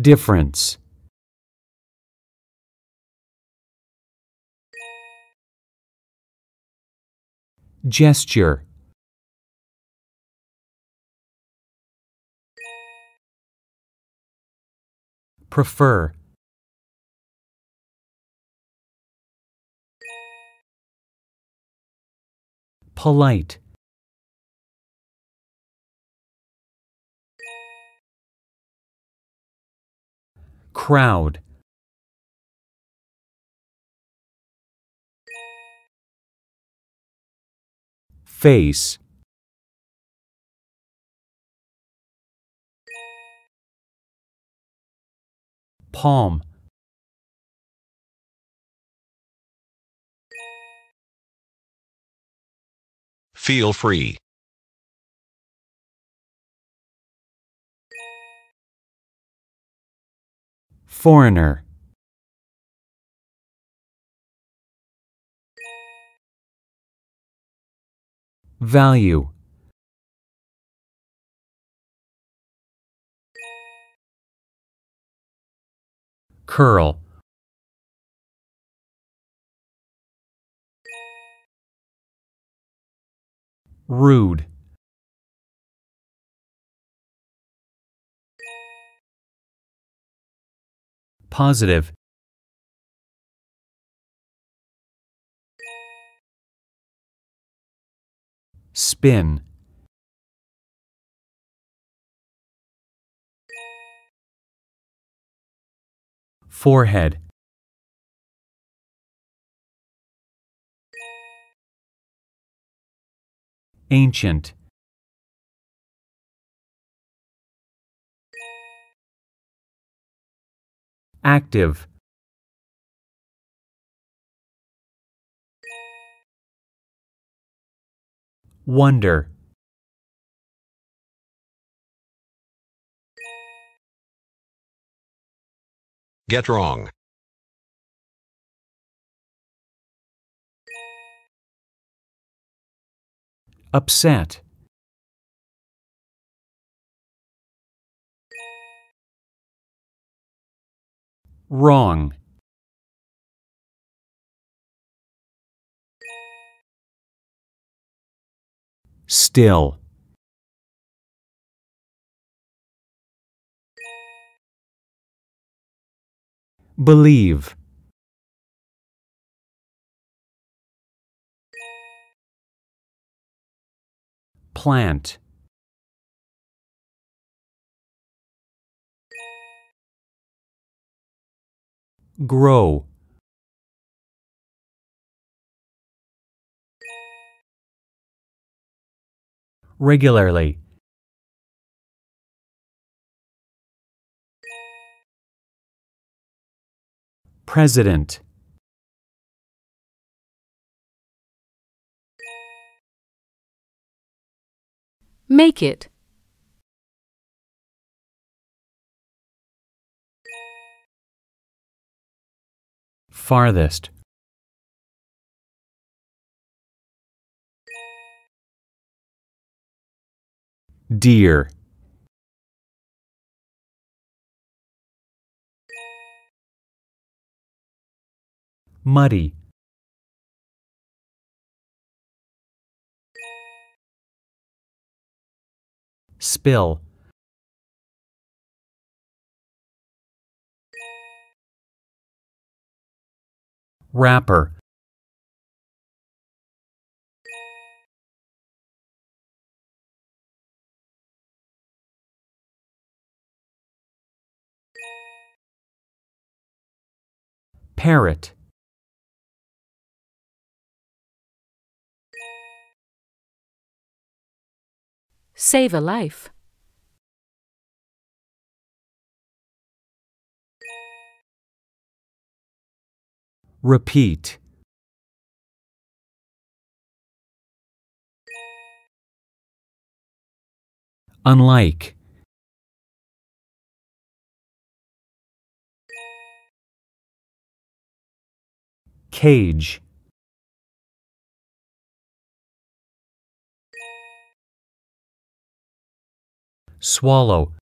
difference, gesture, prefer, polite, crowd, face, palm, Feel free. Foreigner, value, curl, rude, positive, spin, forehead, ancient, active, wonder, Get wrong. upset, wrong, still, believe, plant, grow, regularly, president, Make it. Farthest, Deer. Muddy, spill, wrapper, parrot, Save a life. Repeat, unlike, cage, swallow,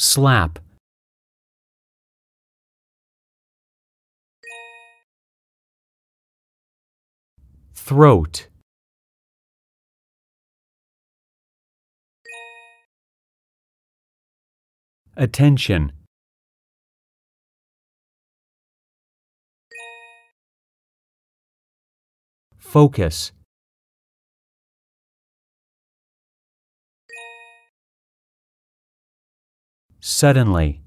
slap, throat, attention, focus, suddenly,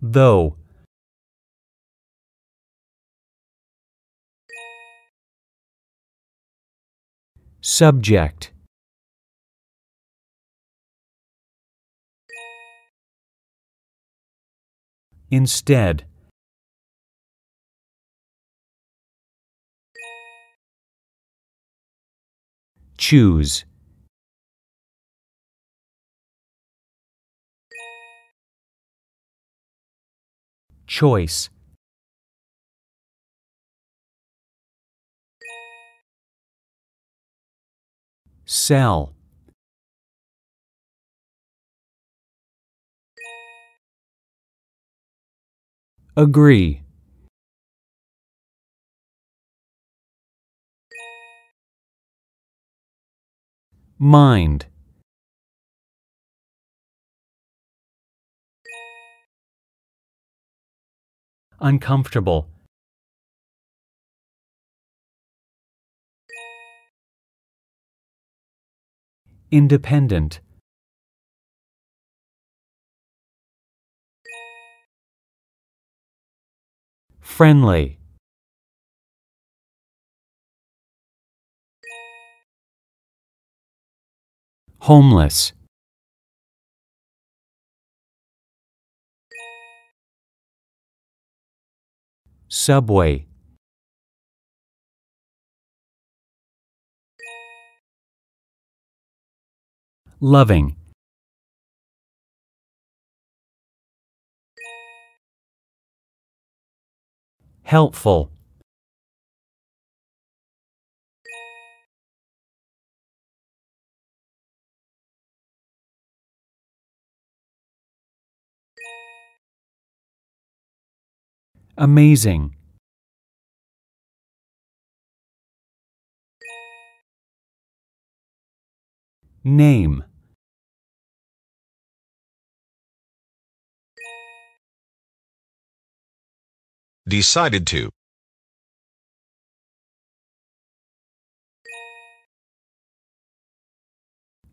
though, subject, instead, choose, choice, sell, agree, mind, uncomfortable, independent, friendly, homeless, subway, loving, helpful, amazing, name, Decided to.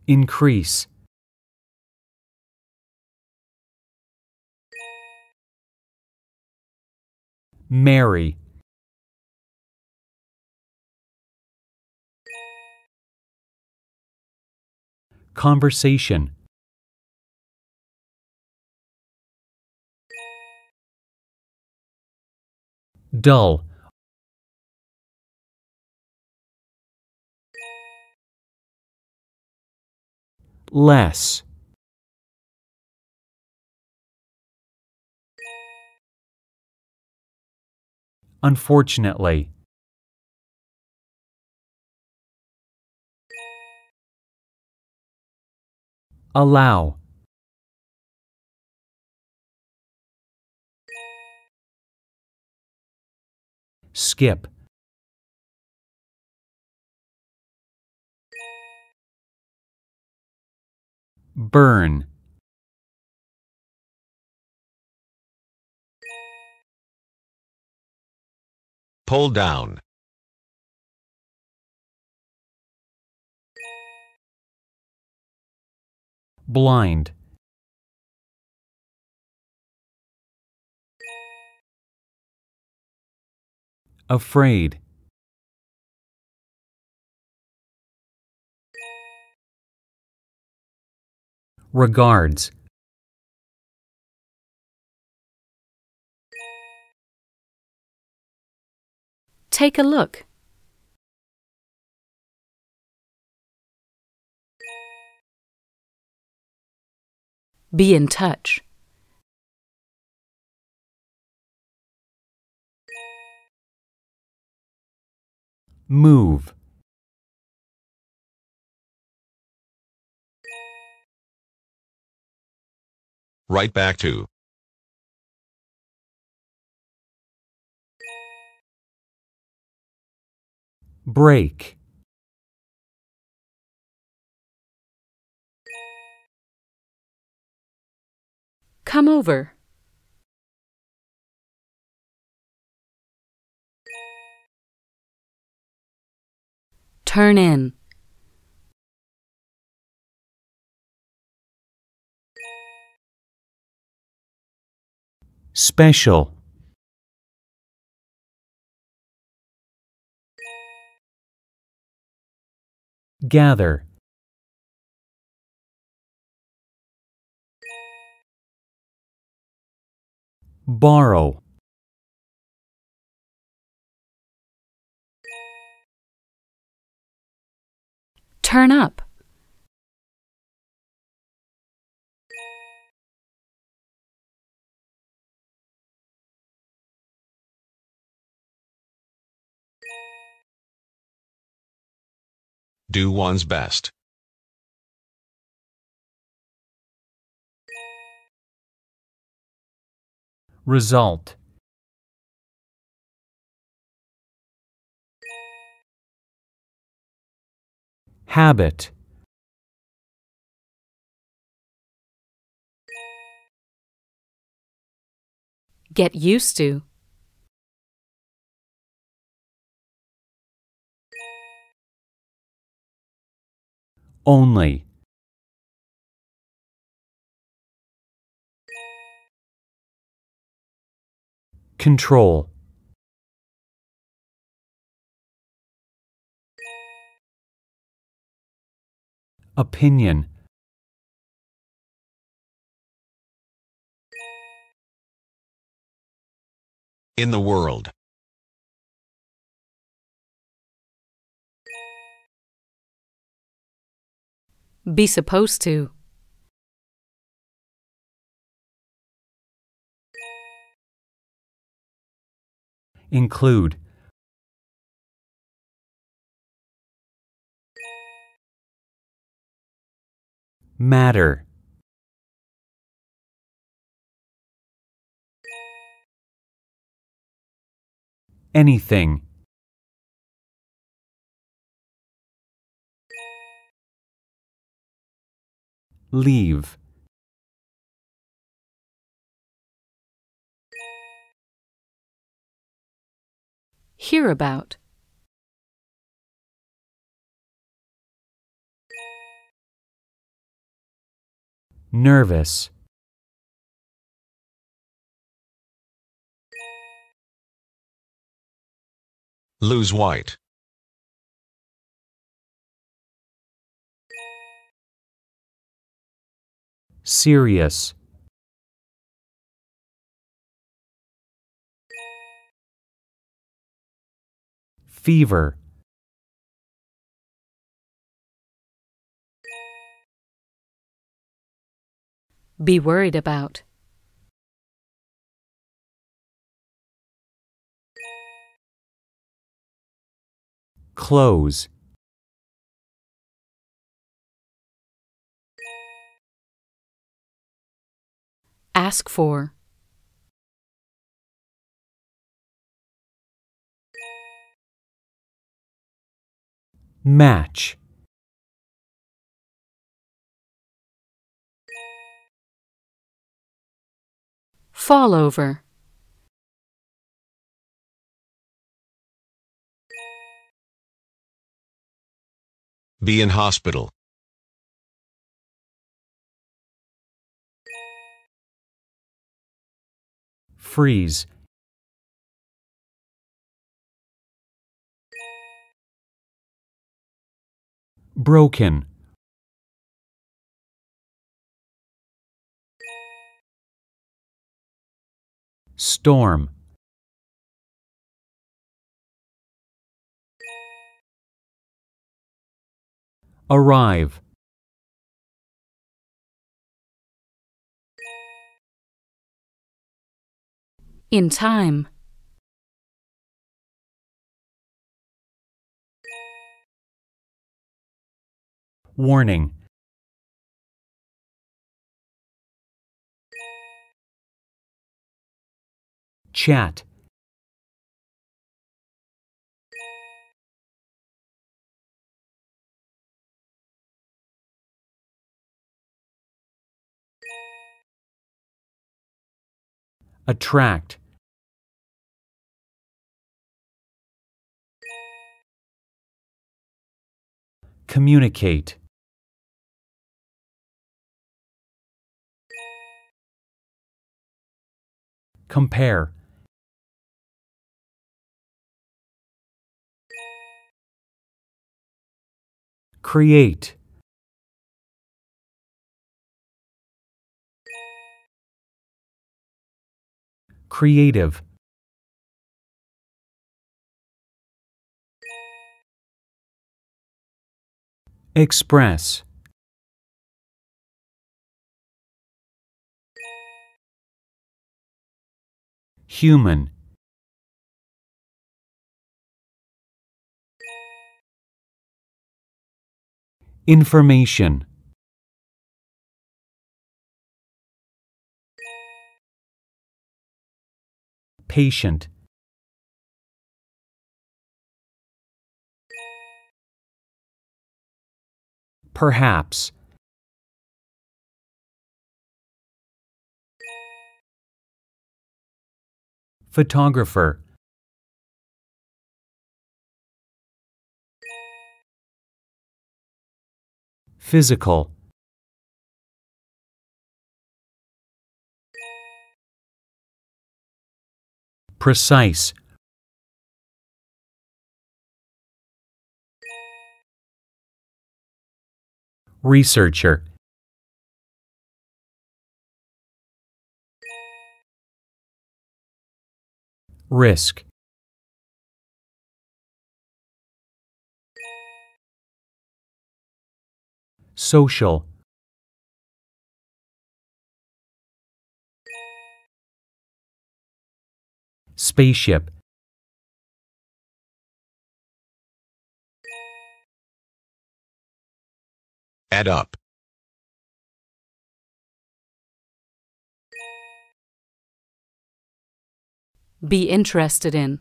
increase, marry, conversation, dull, less, unfortunately, allow, skip, burn, Pull down. blind, afraid, regards, Take a look. Be in touch. Move. Write back to. Break, Come over. Turn in. special, gather, borrow, Turn up. Do one's best. result, habit, Get used to. Only, control, opinion, In the world. Be supposed to. include, matter, anything, leave, Hear about. nervous, Lose white. Serious, fever, Be worried about. close, Ask for. match, Fall over. Be in hospital. Freeze, broken, storm, arrive, in time. Warning Chat attract, communicate, compare, create, creative, express, human, information, patient, perhaps, photographer, physical, precise, researcher, risk, social, spaceship, Add up. Be interested in.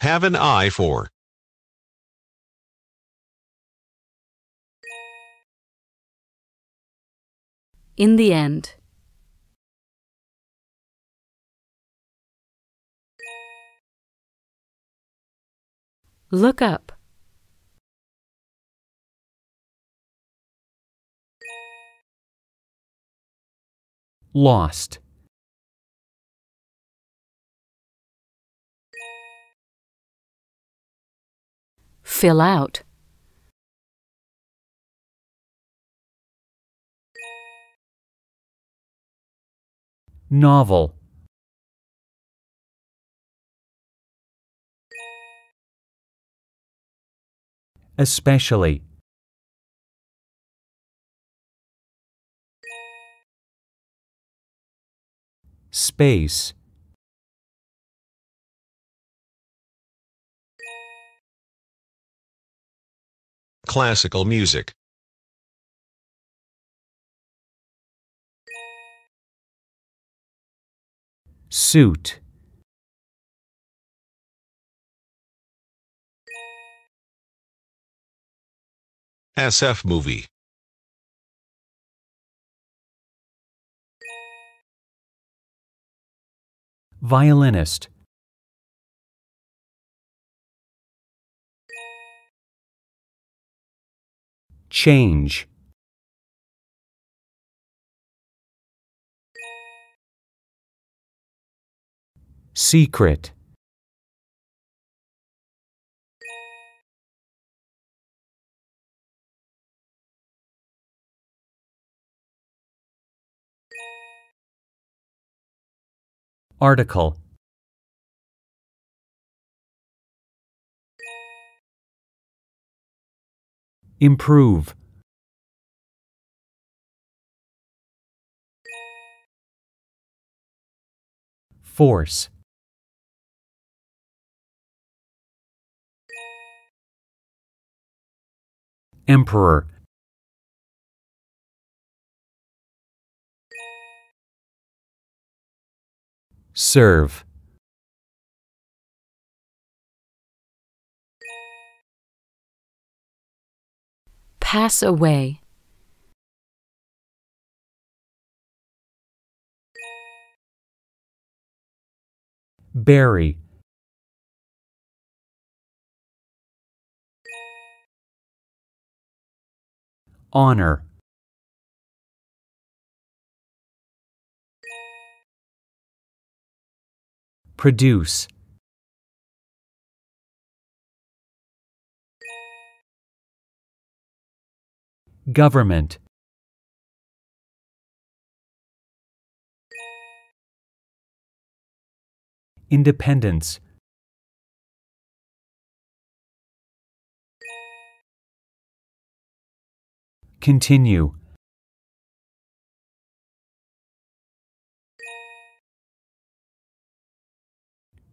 Have an eye for. In the end. Look up. lost, Fill out. Novel, especially, space, Classical music. Suit, SF movie. violinist, change, secret, article, improve, force, emperor. Serve. Pass away. Bury. Honor, produce, government, independence, continue,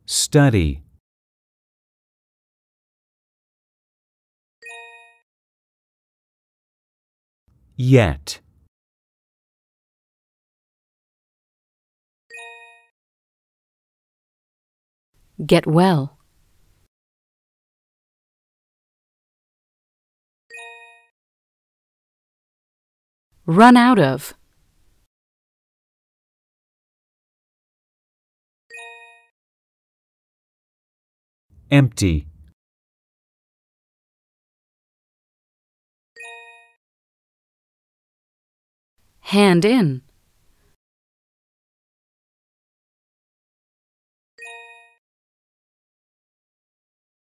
study, yet, get well, run out of, empty, hand in,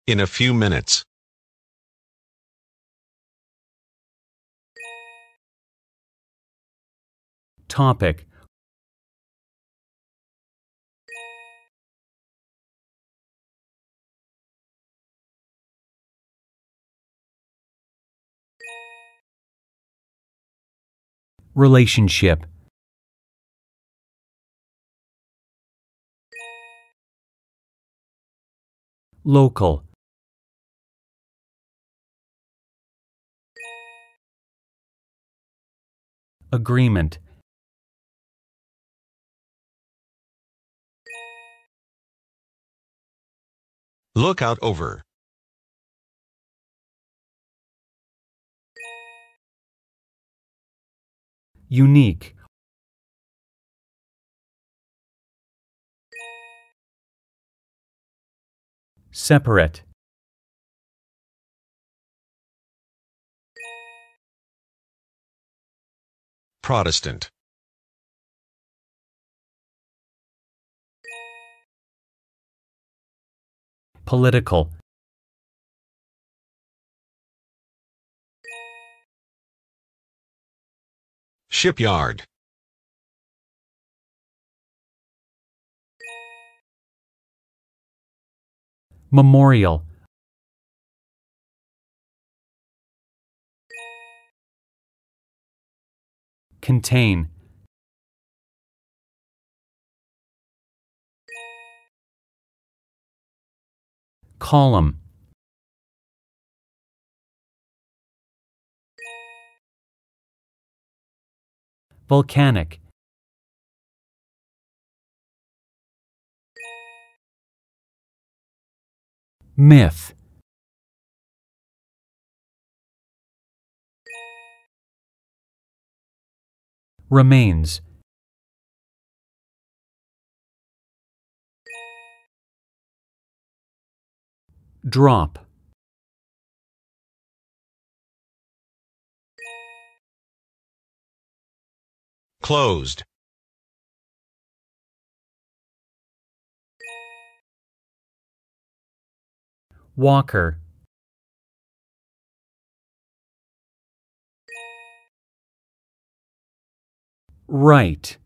In a few minutes. Topic, relationship, local, agreement, Look out over. unique, separate, Protestant. Political, Shipyard. memorial, contain, column, volcanic, myth, remains, drop, Closed. walker, right,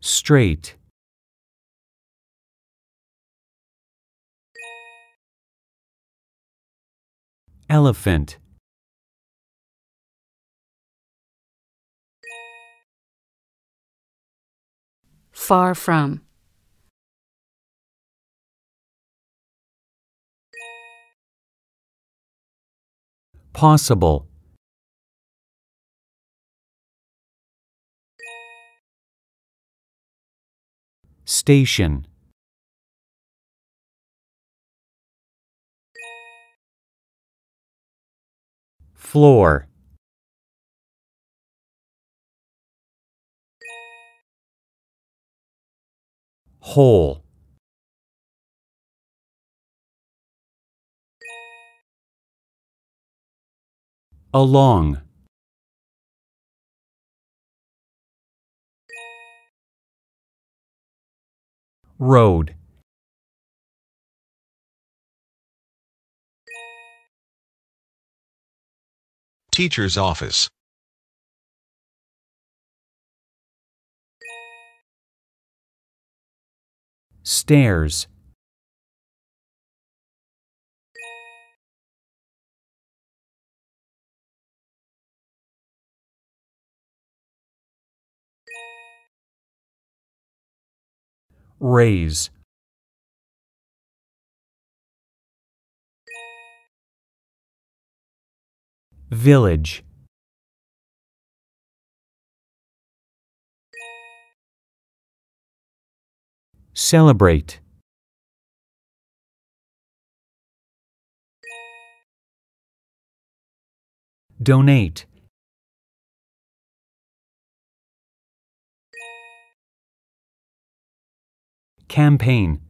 straight, elephant, far from, possible, Station. Floor. Hole. Along. Road. Teacher's office. Stairs. Raise. Village. Celebrate. Donate. Campaign.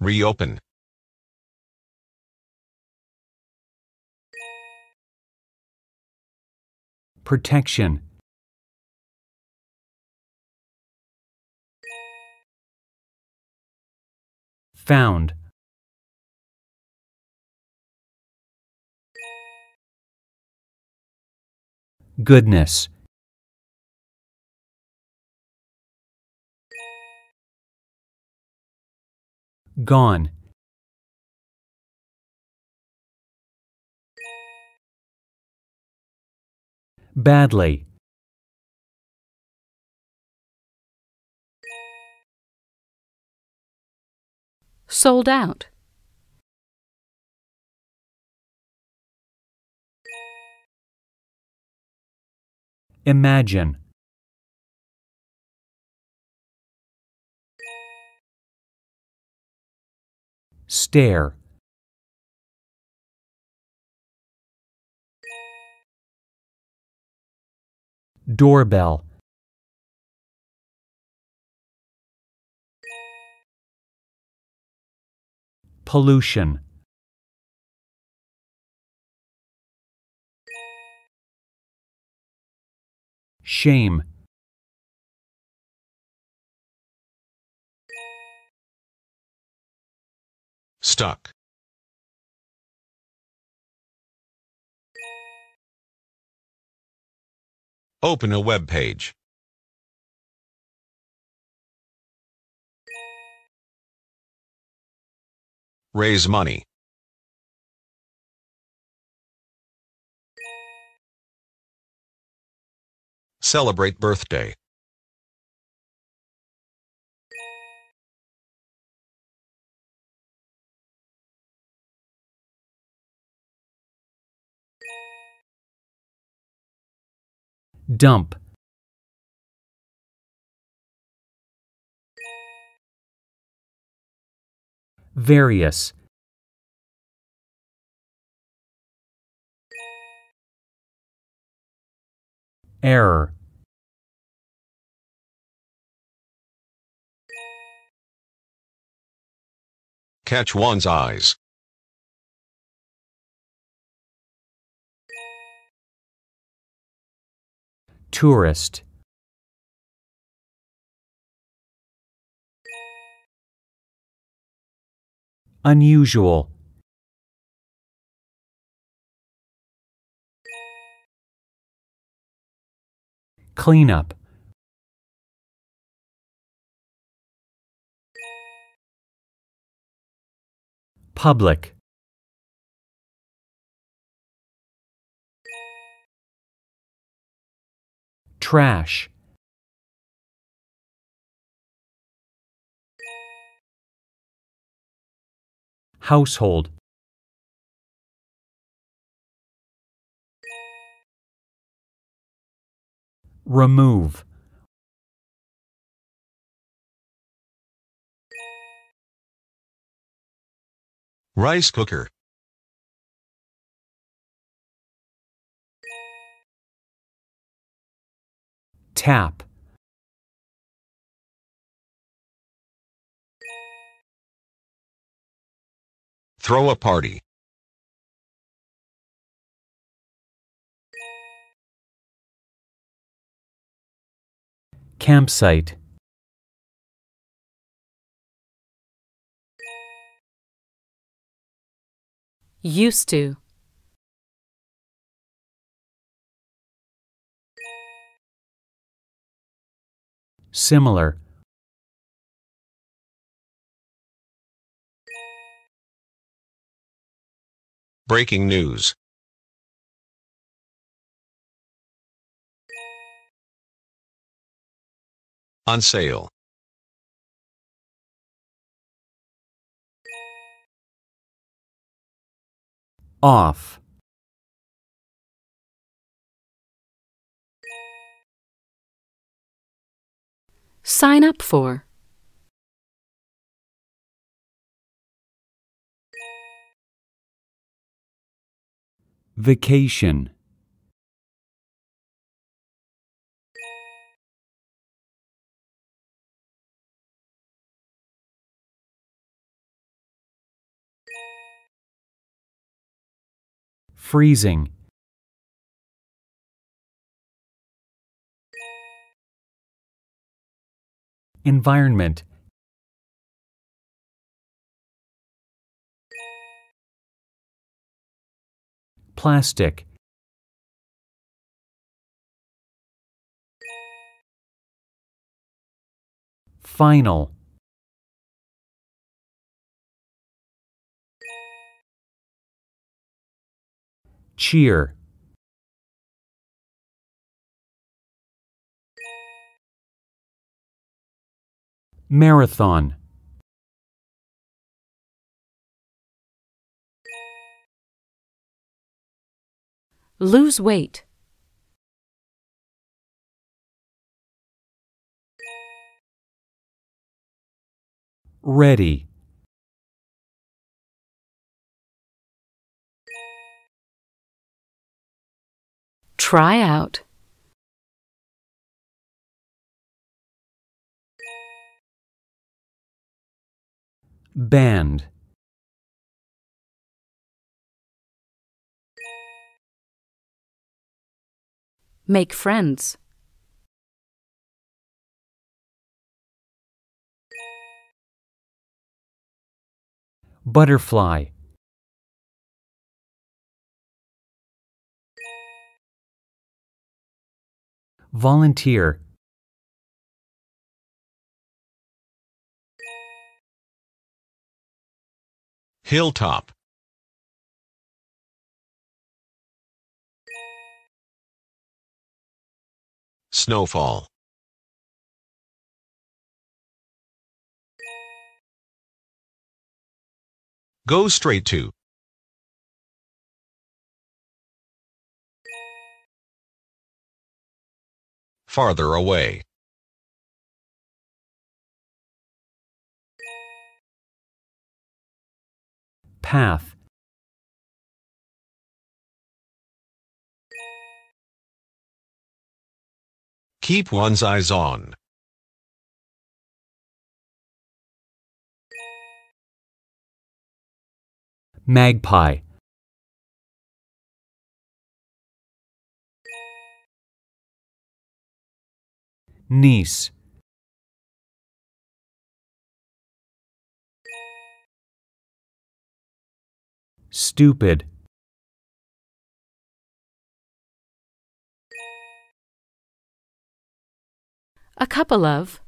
Reopen. Protection. Found. Goodness. Gone. Badly. Sold out. Imagine. Stare. Doorbell. Pollution. Shame. Stuck. Open a web page. Raise money. Celebrate birthday. Dump. Various. Error. Catch one's eyes. Tourist. Unusual. Cleanup. Public. Trash. Household. remove, Rice cooker. tap, Throw a party. campsite, Used to. similar, Breaking news. On sale. Off, Sign up for. vacation, freezing, environment, plastic, final, cheer, marathon, Lose weight. ready, Try out. band, Make friends. butterfly, volunteer, Hilltop. Snowfall. Go straight to. Farther away. path, Keep one's eyes on. magpie, niece, stupid, A couple of.